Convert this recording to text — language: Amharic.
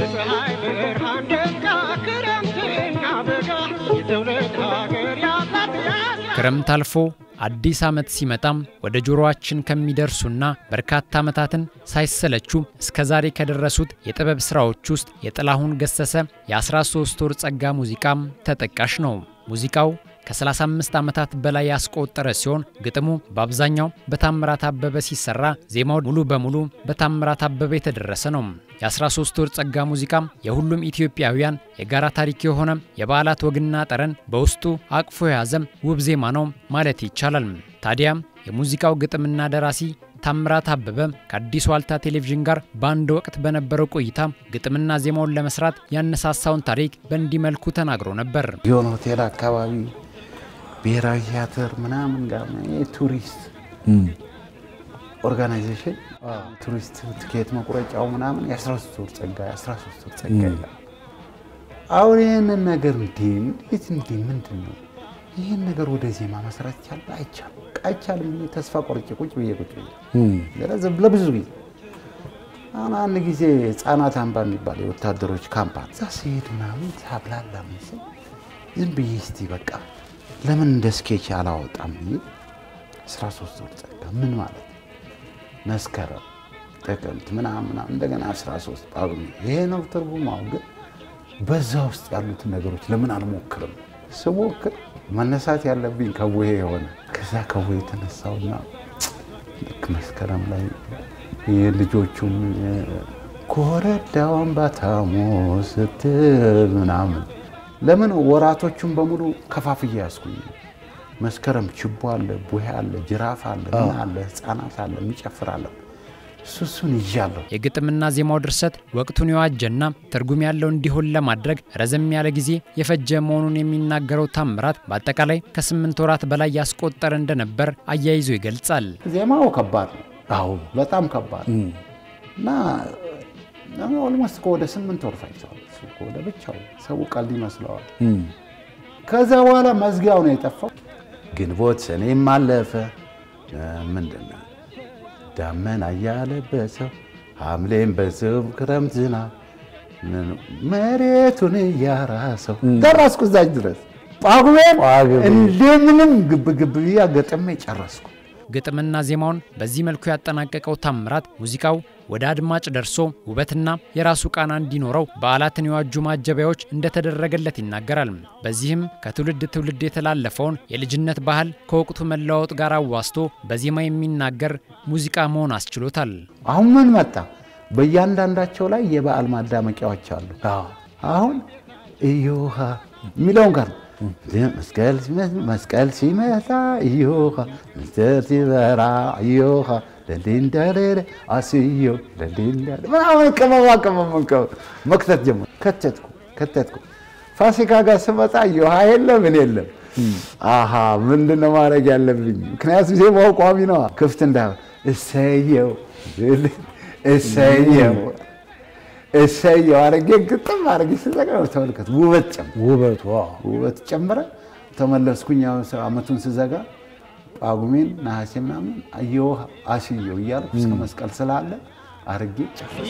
በፀሐይ ብርሃን ደምቃ ክረምትና በጋ የትውልድ ሀገር ያላት ክረምት አልፎ አዲስ ዓመት ሲመጣም ወደ ጆሮአችን ከሚደርሱና በርካታ ዓመታትን ሳይሰለቹ እስከ ዛሬ ከደረሱት የጥበብ ሥራዎች ውስጥ የጥላሁን ገሰሰ የ13 ወር ጸጋ ሙዚቃም ተጠቃሽ ነው። ሙዚቃው ከ35 ዓመታት በላይ ያስቆጠረ ሲሆን ግጥሙ በአብዛኛው በታምራት አበበ ሲሰራ፣ ዜማው ሙሉ በሙሉ በታምራት አበበ የተደረሰ ነው። የ13 ወር ጸጋ ሙዚቃም የሁሉም ኢትዮጵያውያን የጋራ ታሪክ የሆነ የበዓላት ወግና ጠረን በውስጡ አቅፎ የያዘ ውብ ዜማ ነው ማለት ይቻላል። ታዲያም የሙዚቃው ግጥምና ደራሲ ታምራት አበበ ከአዲስ ዋልታ ቴሌቪዥን ጋር በአንድ ወቅት በነበረው ቆይታ ግጥምና ዜማውን ለመስራት ያነሳሳውን ታሪክ በእንዲህ መልኩ ተናግሮ ነበር። ጊዮን ሆቴል አካባቢ ብሔራዊ ቲያትር ምናምን ጋር tourist organization ቱሪስት ትኬት መቁረጫው ምናምን የ13 ወር ጸጋ የ13 ወር ጸጋ ይላል። አሁን ይህንን ነገር እንዴት እንዲ ምንድን ነው ይህን ነገር ወደ ዜማ መስራት ይቻላል? አይቻልም፣ አይቻልም ተስፋ ቆርጬ ቁጭ ብዬ ቁጭ ብዬ ለብዙ ጊዜ አሁን አንድ ጊዜ ህጻናት አምባ የሚባል የወታደሮች አለ። እዛ ሲሄድ ምናምን ሳብላላ ምስል ዝም ብዬ እስቲ በቃ ለምን እንደ sketch አላወጣም ብዬ 13 ወር ጸጋ ምን ማለት? መስከረም፣ ጥቅምት ምናምን እንደገና 13 ጳጉሜ ይሄ ነው ትርጉሙ። አሁን ግን በዛ ውስጥ ያሉትን ነገሮች ለምን አልሞክርም? ስሞክር መነሳት ያለብኝ ከቡሄ የሆነ ከዛ ከቡሄ የተነሳውና ልክ መስከረም ላይ የልጆቹም ኮረዳውን ባታሞ ስትል ምናምን ለምን ወራቶቹን በሙሉ ከፋፍዬ ያስኩኝ። መስከረም ችቦ አለ፣ ቡሄ አለ፣ ጅራፍ አለ፣ ምን አለ፣ ህፃናት አለ፣ የሚጨፍር አለ። እሱ እሱን ይዣለሁ። የግጥምና ዜማው ድርሰት ወቅቱን የዋጀና ትርጉም ያለው እንዲሆን ለማድረግ ረዘም ያለ ጊዜ የፈጀ መሆኑን የሚናገረው ታምራት በአጠቃላይ ከስምንት ወራት በላይ ያስቆጠረ እንደነበር አያይዞ ይገልጻል። ዜማው ከባድ ነው። አዎ በጣም ከባድ እና almost ወደ ስምንት ወር ፈጅተዋል። እሱ እኮ ወደ ብቻው ሰው ቀልድ ይመስለዋል። ከዛ በኋላ መዝጊያው ነው የጠፋው። ግንቦት ሰኔም አለፈ። ምንድን ነው ዳመና እያለበሰው ሐምሌም በሰው ክረምት ዝናብ መሬቱን እያራሰው ደረስኩ እዛች ድረስ ጳጉሜን እንደምንም ግብ ግብ ብዬ ገጥሜ ጨረስኩ። ግጥምና ዜማውን በዚህ መልኩ ያጠናቀቀው ታምራት ሙዚቃው ወደ አድማጭ ደርሶ ውበትና የራሱ ቃና እንዲኖረው በዓላትን የዋጁ ማጀቢያዎች እንደተደረገለት ይናገራል። በዚህም ከትውልድ ትውልድ የተላለፈውን የልጅነት ባህል ከወቅቱ መለዋወጥ ጋር አዋስቶ በዜማ የሚናገር ሙዚቃ መሆን አስችሎታል። አሁን ምን መጣ? በእያንዳንዳቸው ላይ የበዓል ማዳመቂያዎች አሉ። አሁን እዮሃ የሚለውን ጋር መስቀል ሲመጣ እዮሃ ምስጢር ሲበራ እዮሃ ለንዲንዳሬ አስዮ ለንዲንዳሬ ምናምን ቅመማ ቅመም መክተት ጀመር። ከተትኩ ከተትኩ ፋሲካ ጋር ስመጣ እዮሃ የለም ምን የለም። አሃ ምንድነው ማድረግ ያለብኝ? ምክንያቱም ዜማው ቋሚ ነዋ። ክፍት እንዳ እሰየው እሰየው እሰየው አረጌ ግጥም አረጌ ስዘጋ ተመልከት፣ ውበት ጨምረ ውበቱ ውበት ጨምረ ተመለስኩኝ። አመቱን ስዘጋ ጳጉሜን ነሐሴ ምናምን አየው አስየው እያልኩ እስከ መስቀል ስላለ አርጌ ጨፈርኩ።